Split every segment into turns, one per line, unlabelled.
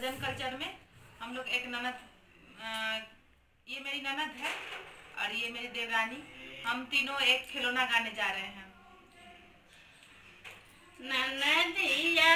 जन कल्चर में हम लोग एक ननद ये मेरी ननद है और ये मेरी देवरानी। हम तीनों एक खिलौना गाने जा रहे हैं। ननदिया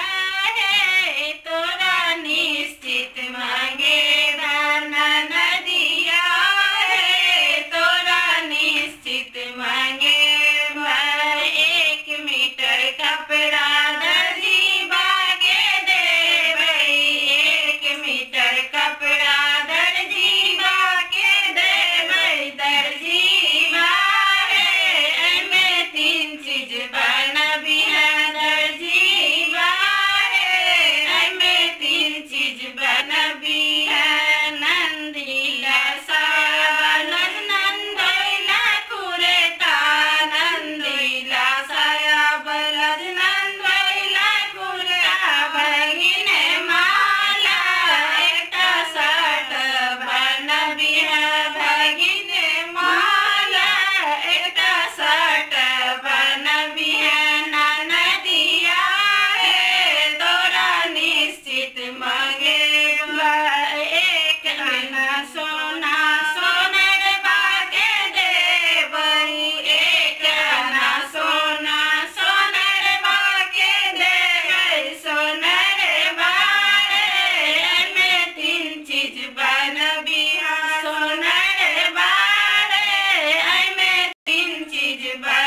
Amen.